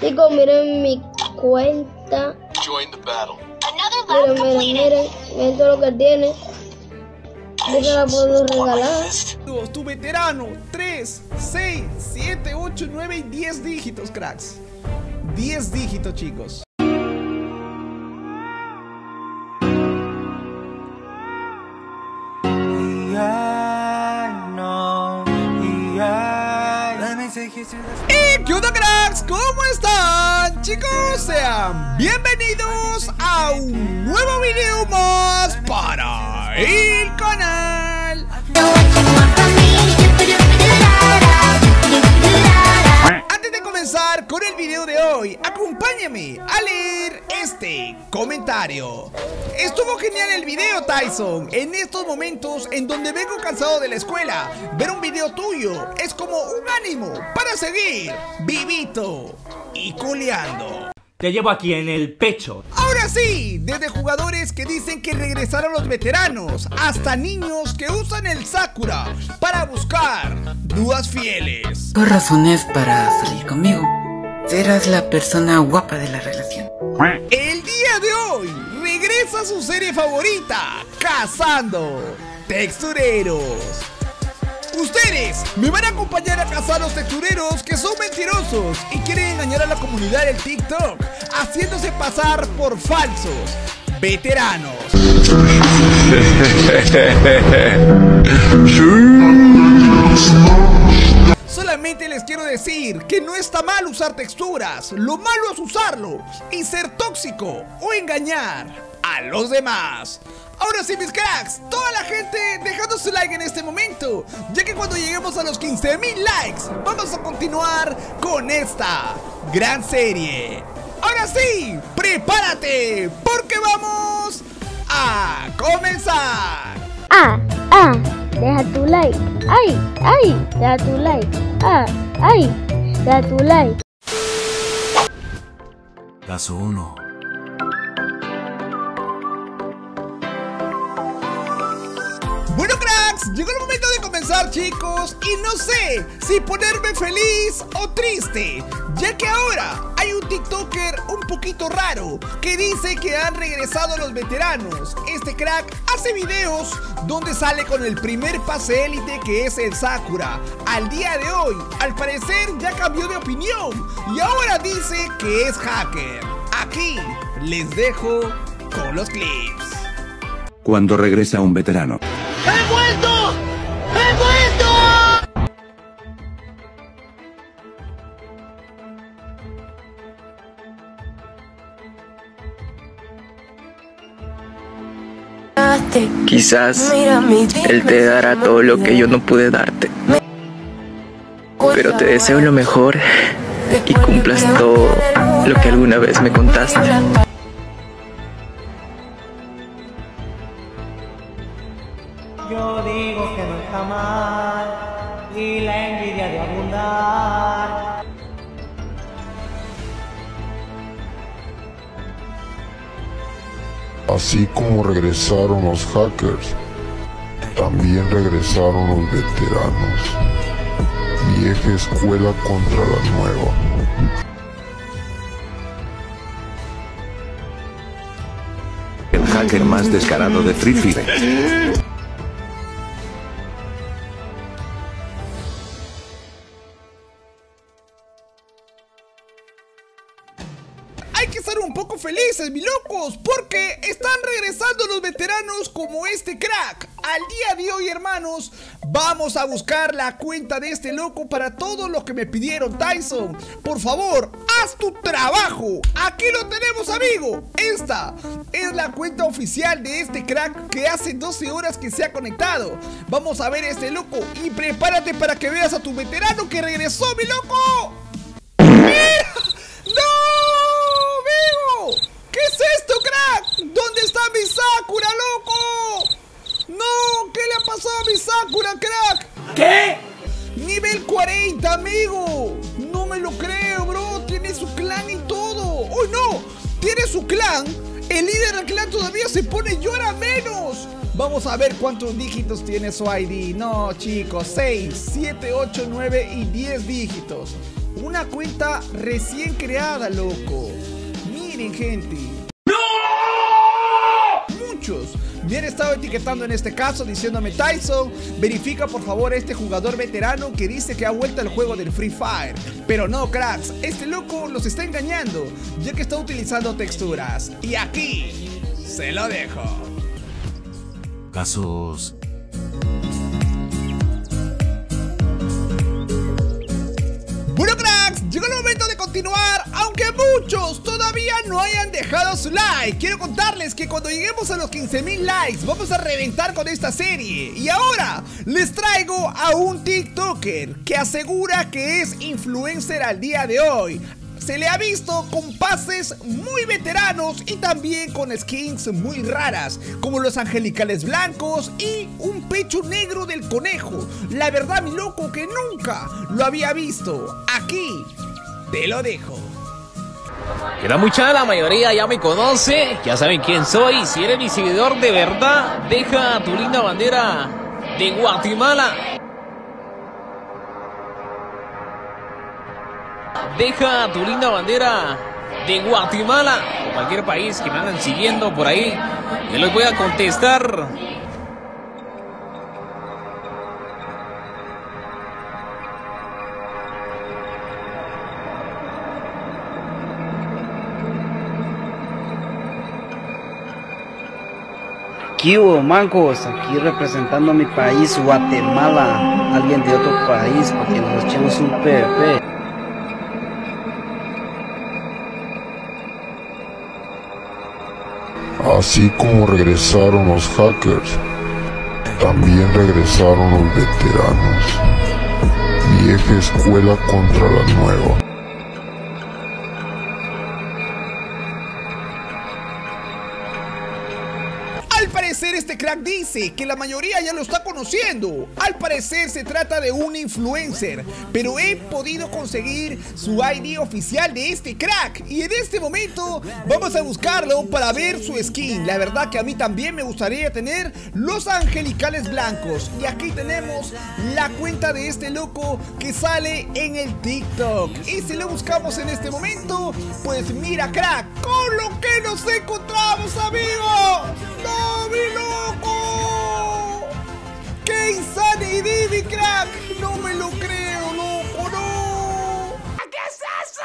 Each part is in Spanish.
Chicos, miren mi cuenta. Miren, miren, miren, miren todo lo que tiene. Yo se la puedo regalar. Tu veterano, 3, 6, 7, 8, 9 y 10 dígitos, cracks. 10 dígitos, chicos. ¿Y qué onda cracks? ¿Cómo están? Chicos, sean bienvenidos a un nuevo video más para el canal con el video de hoy, acompáñame a leer este comentario Estuvo genial el video Tyson En estos momentos en donde vengo cansado de la escuela Ver un video tuyo es como un ánimo para seguir vivito y culeando Te llevo aquí en el pecho. Ahora sí, desde jugadores que dicen que regresaron los veteranos, hasta niños que usan el Sakura para buscar dudas fieles. Por razones para salir conmigo. Serás la persona guapa de la relación. El día de hoy regresa su serie favorita, Cazando Textureros. Ustedes me van a acompañar a cazar los textureros que son mentirosos y quieren engañar a la comunidad del TikTok, haciéndose pasar por falsos veteranos. Les quiero decir que no está mal usar texturas, lo malo es usarlo y ser tóxico o engañar a los demás. Ahora sí, mis cracks, toda la gente dejando su like en este momento, ya que cuando lleguemos a los 15.000 likes, vamos a continuar con esta gran serie. Ahora sí, prepárate, porque vamos a comenzar. Ah, ah, deja tu like. Ay, ay, deja tu like. Ah, ay, deja tu like. Caso 1. Bueno cracks, llegó el momento de comenzar chicos y no sé si ponerme feliz o triste, ya que ahora hay un TikToker un poquito raro que dice que han regresado los veteranos. Este crack hace videos donde sale con el primer pase élite que es el Sakura. Al día de hoy, al parecer ya cambió de opinión y ahora dice que es hacker. Aquí les dejo con los clips. Cuando regresa un veterano. Quizás él te dará todo lo que yo no pude darte. Pero te deseo lo mejor y cumplas todo lo que alguna vez me contaste. Yo digo que no está mal y la envidia de abundar. Así como regresaron los hackers, también regresaron los veteranos. Vieja escuela contra la nueva. El hacker más descarado de Free Fire. Hay que estar un poco felices, mi locos, porque regresando los veteranos como este crack. Al día de hoy, hermanos, vamos a buscar la cuenta de este loco para todo lo que me pidieron, Tyson. Por favor, haz tu trabajo. Aquí lo tenemos, amigo. Esta es la cuenta oficial de este crack que hace 12 horas que se ha conectado. Vamos a ver a este loco y prepárate para que veas a tu veterano que regresó, mi loco. ¡Mira! ¡No! ¡Vivo! ¿Qué es esto, crack? ¿Dónde está mi Sakura, loco? ¡No! ¿Qué le ha pasado a mi Sakura, crack? ¿Qué? Nivel 40, amigo. No me lo creo, bro. Tiene su clan y todo. ¡Oh, no! Tiene su clan. El líder del clan todavía se pone llora menos. Vamos a ver cuántos dígitos tiene su ID. No, chicos. 6, 7, 8, 9 y 10 dígitos. una cuenta recién creada, loco. Miren, gente. Muchos me estado etiquetando en este caso diciéndome Tyson, verifica por favor este jugador veterano que dice que ha vuelto al juego del Free Fire. Pero no, cracks, este loco los está engañando, ya que está utilizando texturas. Y aquí se lo dejo. Casos llegó el momento de continuar, aunque muchos todavía no hayan dejado su like. Quiero contarles que cuando lleguemos a los 15.000 likes vamos a reventar con esta serie. Y ahora les traigo a un TikToker que asegura que es influencer al día de hoy se le ha visto con pases muy veteranos y también con skins muy raras, como los angelicales blancos y un pecho negro del conejo. La verdad, mi loco, que nunca lo había visto. Aquí te lo dejo. Queda mucha, la mayoría ya me conoce, ya saben quién soy. Si eres mi seguidor de verdad, deja tu linda bandera de Guatemala. Deja tu linda bandera de Guatemala o cualquier país que me andan siguiendo por ahí. Yo les voy a contestar. ¿Qué hubo, mancos? Aquí representando a mi país, Guatemala. Alguien de otro país, porque nos echemos un PvP. Así como regresaron los hackers, también regresaron los veteranos. Vieja escuela contra la nueva. Dice que la mayoría ya lo está conociendo. Al parecer se trata de un influencer, pero he podido conseguir su ID oficial de este crack. Y en este momento vamos a buscarlo para ver su skin. La verdad que a mí también me gustaría tener los angelicales blancos. Y aquí tenemos la cuenta de este loco que sale en el TikTok. Y si lo buscamos en este momento, pues mira crack, con lo que nos encontramos amigos. ¡No, mi loco! ¡Qué insanity, mi crack! ¡No me lo creo, loco, no! ¿Qué es eso?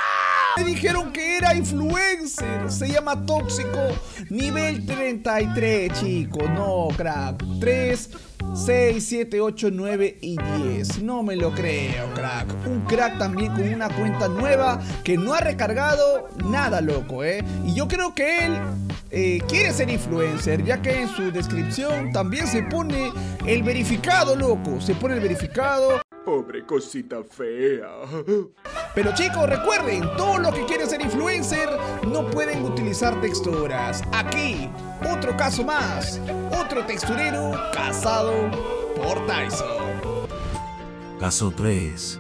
Me dijeron que era influencer. Se llama Tóxico. Nivel 33, chicos. No, crack. 3, 6, 7, 8, 9 y 10. No me lo creo, crack. Un crack también con una cuenta nueva que no ha recargado nada, loco, ¿eh? Y yo creo que él eh, quiere ser influencer, ya que en su descripción también se pone el verificado, loco. Se pone el verificado. Pobre cosita fea. Pero chicos, recuerden, todos los que quieren ser influencer no pueden utilizar texturas. Aquí, otro caso más. Otro texturero casado por Tyson. Caso 3.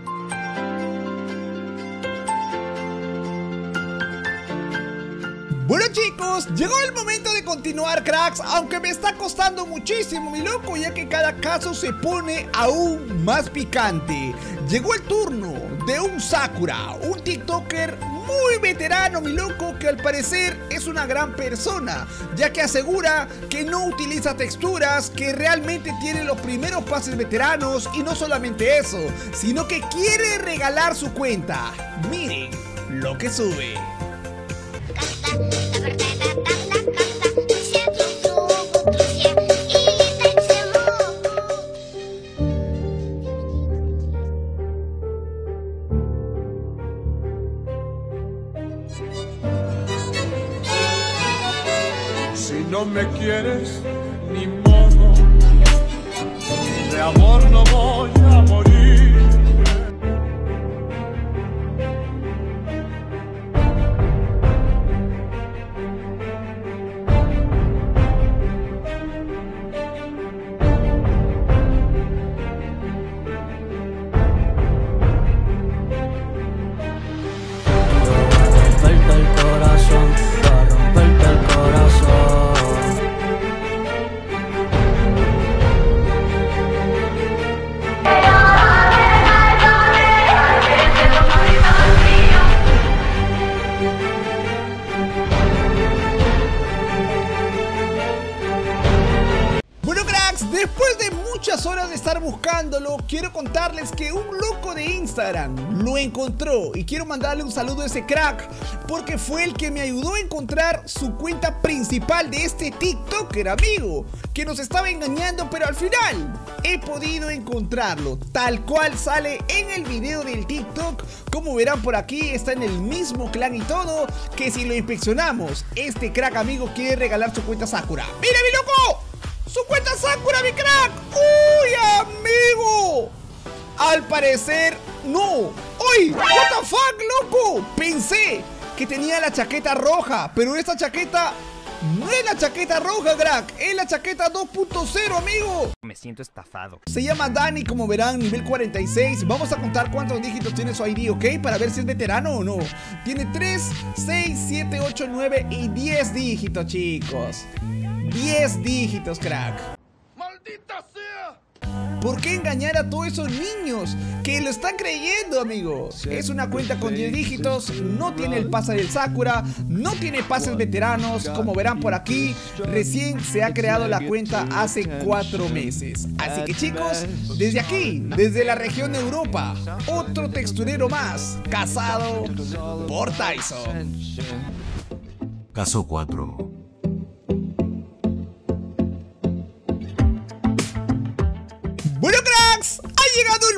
Llegó el momento de continuar cracks, aunque me está costando muchísimo mi loco, ya que cada caso se pone aún más picante. Llegó el turno de un Sakura, un TikToker muy veterano mi loco, que al parecer es una gran persona, ya que asegura que no utiliza texturas, que realmente tiene los primeros pases veteranos y no solamente eso, sino que quiere regalar su cuenta. Miren lo que sube. Quieres, unas horas de estar buscándolo, quiero contarles que un loco de Instagram lo encontró y quiero mandarle un saludo a ese crack porque fue el que me ayudó a encontrar su cuenta principal de este TikToker amigo que nos estaba engañando pero al final he podido encontrarlo. Tal cual sale en el video del TikTok. Como verán por aquí está en el mismo clan y todo que si lo inspeccionamos este crack amigo quiere regalar su cuenta Sakura. ¡Mira mi loco! ¡Su cuenta Sakura, mi crack! ¡Uy, amigo! Al parecer, no. ¡Uy! ¿What the fuck, loco? Pensé que tenía la chaqueta roja, pero esta chaqueta no es la chaqueta roja, crack. Es la chaqueta 2.0, amigo. Me siento estafado. Se llama Dani, como verán, nivel 46. Vamos a contar cuántos dígitos tiene su ID, ¿ok? Para ver si es veterano o no. Tiene 3, 6, 7, 8, 9 y 10 dígitos, chicos. 10 dígitos, crack. ¿Por qué engañar a todos esos niños que lo están creyendo, amigos? Es una cuenta con 10 dígitos, no tiene el pase del Sakura, no tiene pases veteranos, como verán por aquí, recién se ha creado la cuenta hace 4 meses. Así que chicos, desde aquí, desde la región de Europa, otro texturero más, casado por Tyson. Caso 4.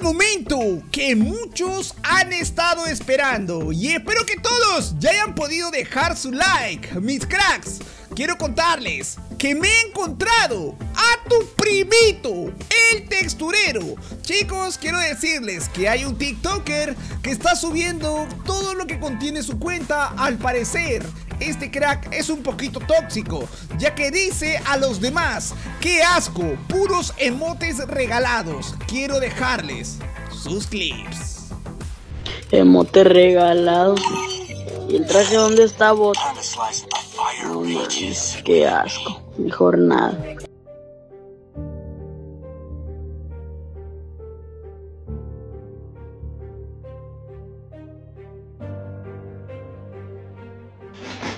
Momento que muchos han estado esperando y espero que todos ya hayan podido dejar su like, mis cracks. Quiero contarles que me he encontrado a tu primito, el texturero. Chicos, quiero decirles que hay un TikToker que está subiendo todo lo que contiene su cuenta al parecer. Este crack es un poquito tóxico, ya que dice a los demás, ¡qué asco! Puros emotes regalados. Quiero dejarles sus clips. Emote regalado. ¿Y el traje dónde está bot? Mames, qué asco. Mejor nada.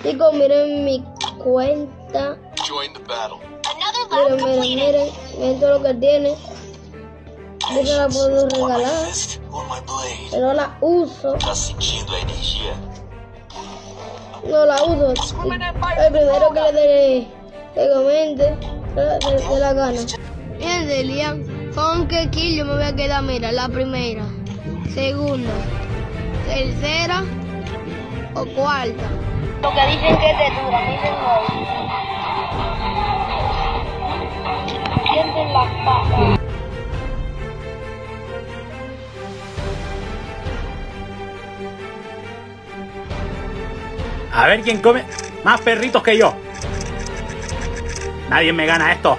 Chicos, miren mi cuenta. Miren, miren, miren. Miren todo lo que tiene. Yo se la puedo regalar. Pero la uso. No la uso. El primero que le que comente de, de la gana. Miren, Delian, con qué kill yo me voy a quedar, mira, la primera, segunda, tercera o cuarta. Lo que dicen que es de dura, dicen no. Sienten la pata. A ver quién come más perritos que yo. Nadie me gana esto.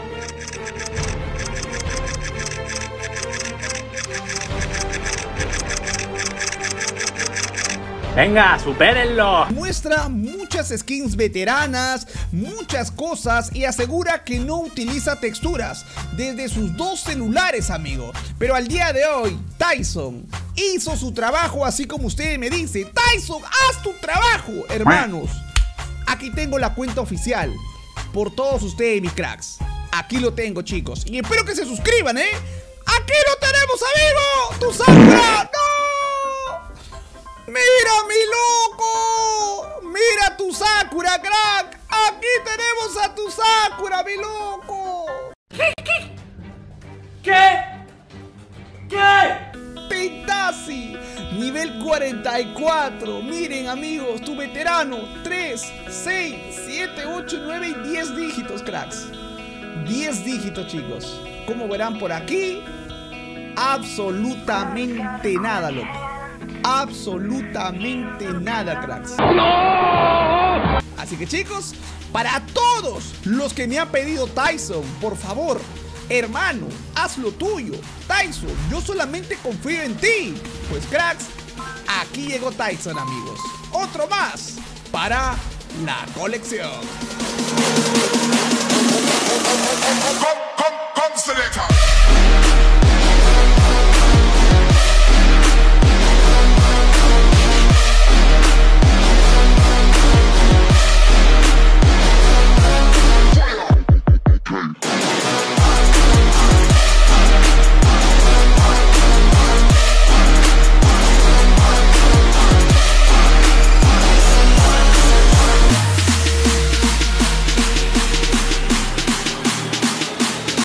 Venga, supérenlo. Muestra muchas skins veteranas, muchas cosas y asegura que no utiliza texturas desde sus dos celulares, amigo. Pero al día de hoy, Tyson hizo su trabajo así como usted me dice. Tyson, haz tu trabajo, hermanos. Aquí tengo la cuenta oficial por todos ustedes, mis cracks. Aquí lo tengo, chicos. Y espero que se suscriban, ¿eh? Aquí lo tenemos, amigo. Tu Sakura. Crack! ¡Aquí tenemos a tu Sakura, mi loco! ¿Qué? ¿Qué? ¿Qué? Nivel 44. Miren, amigos, tu veterano. 3, 6, 7, 8, 9 y 10 dígitos, cracks. 10 dígitos, chicos. Como verán por aquí, absolutamente nada, loco. Absolutamente nada, cracks. Así que chicos, para todos los que me han pedido Tyson, por favor, hermano, haz lo tuyo. Tyson, yo solamente confío en ti. Pues cracks, aquí llegó Tyson, amigos. Otro más para la colección.